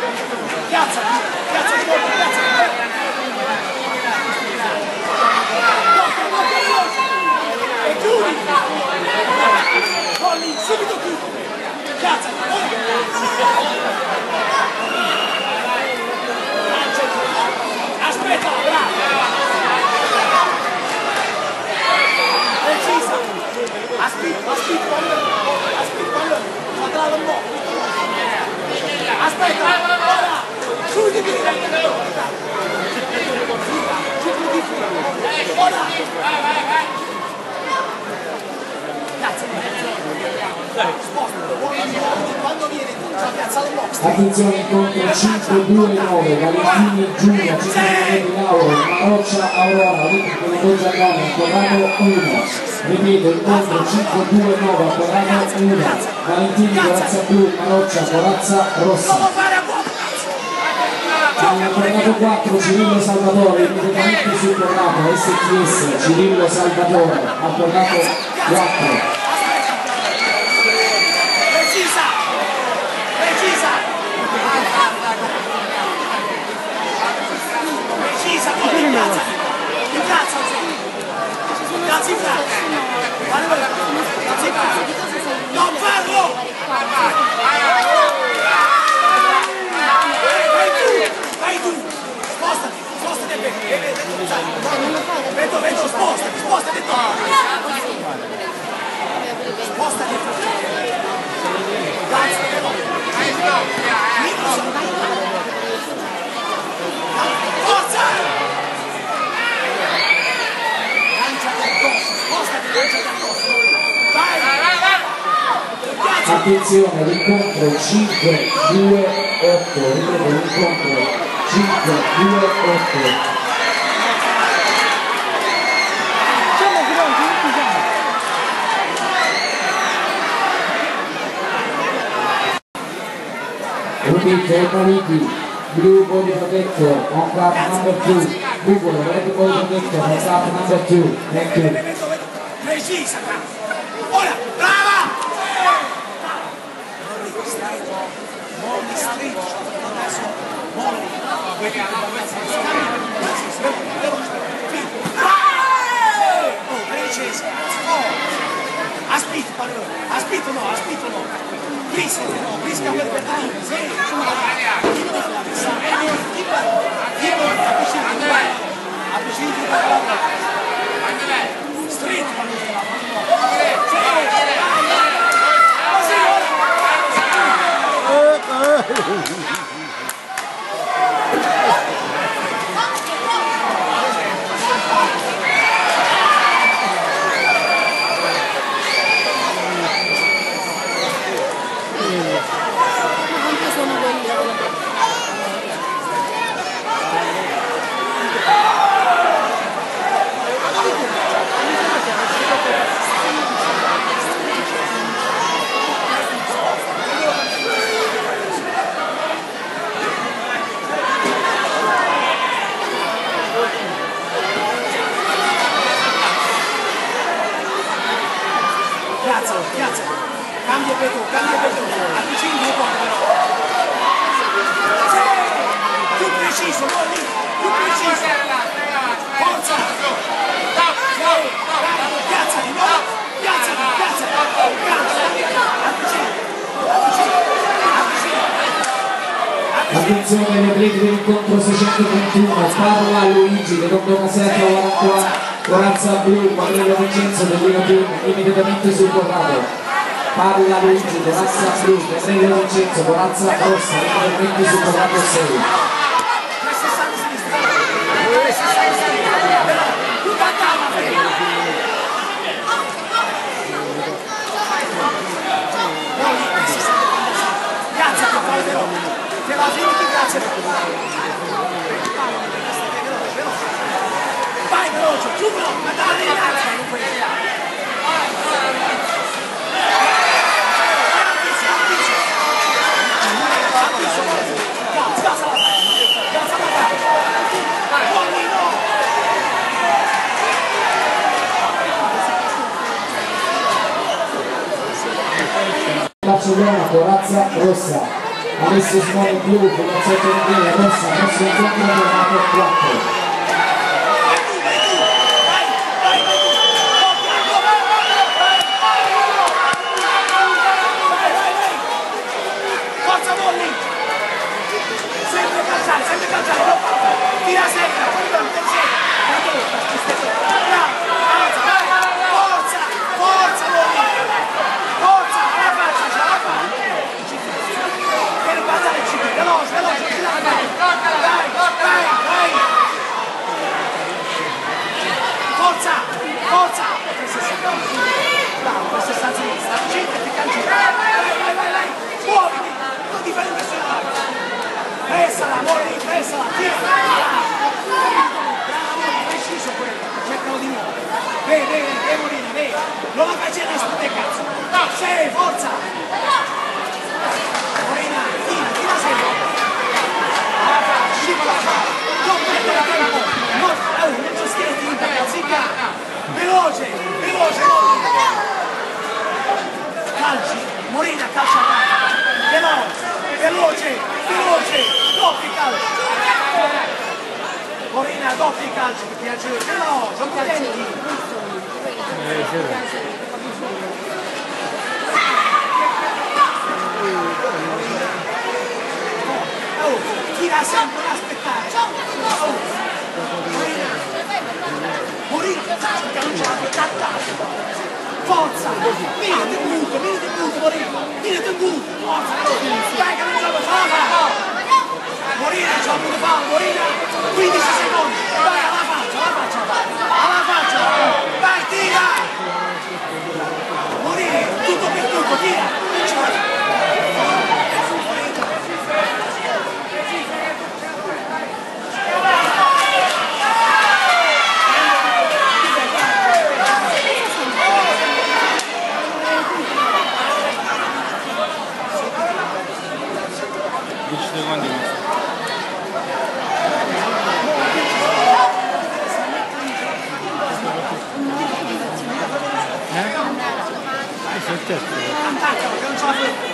Piazza, piazza, piazza. E chiudi. Colli, subito chiudi. Piazza. Attenzione incontro 5-2-9, Valentini Giulia, Cesare di Lauro, Maroccia Aurora, di Doggiagano, Corrado 1. Ripeto, incontro 5-2-9, Corrado 1, Valentini Corazza Blu, Maroccia Corazza Rossa. Corrado 4 Cirillo Salvatore, immediatamente sul corrado STS Cirillo Salvatore, al corrado 4. Spostati, lanciati addosso. Vai! Piazza! Attenzione, l'incontro 5-2-8, ripeto, l'incontro 5-2-8. Repeat, Equality, blue body protector, on card number 2, Google, red body protector, on card number 2, thank you. Precisa, cazzo. Ora, brava! Molli, stai Molli, stretto. Adesso, molli. Oh, precisa. Oh. Aspetta, padrone. Aspetta, no, aspetta, no. Brisca, no, brisca per perdere. Sì. Stretto, Attenzione alle play dell'incontro 631, parla Luigi, secondo casetto 44, Corazza Blu, Quadrello Vincenzo del Liverpool, immediatamente sul quadrato. Parla Luigi, Corazza Blu, Quadrello Vincenzo, Corazza Rossa, immediatamente sul quadrato 6. 360 sinistra. 360 sinistra. Però, più da calma, Fede. Piazza che fa però. Te la fini che piazza. Vai veloce, giù veloce, dai, dai. Barcellona, Corazza Rossa, Alessio Simone Blu, Fidanzato Andrea Rossa, prossimo incontro giornato 4. Forza Molli! Sempre calciare, sempre calciare, non fallo. Tira sempre, continuamente sempre. Bravo, avanza, vai, forza, forza Molli! Forza, alla faccia, ce la fa! Per guardare il veloce, veloce, tira dai, dai, dai, dai. Forza, forza. Bravo, questa sta a sinistra, centrati, cancelli. Vai, vai, vai. Muoviti, non ti fai impressionare. Pressala, muoviti, pressala, tira. Bravo, bravo, preciso quello, cercano di muovere. Vedi, vedi, vedi, Molina, vedi. Non la faccia cazzo. Sei, forza. La oh, non ci scherzi, zicca. Veloce, veloce. Calci, Molina calcia veloce, veloce, veloce, doppi calci. Molina doppi calci, mi piace, veloce, non calci. Oh, tira sempre, non aspettare. Oh, Molina, Ce l'ha più cattata. Forza! Mira del punto, mira del punto, Morino! Mira del punto! Forza! Dai che non ce la fa! Morina, c'ho un fa, Morina! 15 secondi! Vai alla faccia, alla faccia! Alla faccia! Tira! Morina, tutto per tutto, tira! Non ce la Attaccalo, che non ce la fai! Stemo, non ti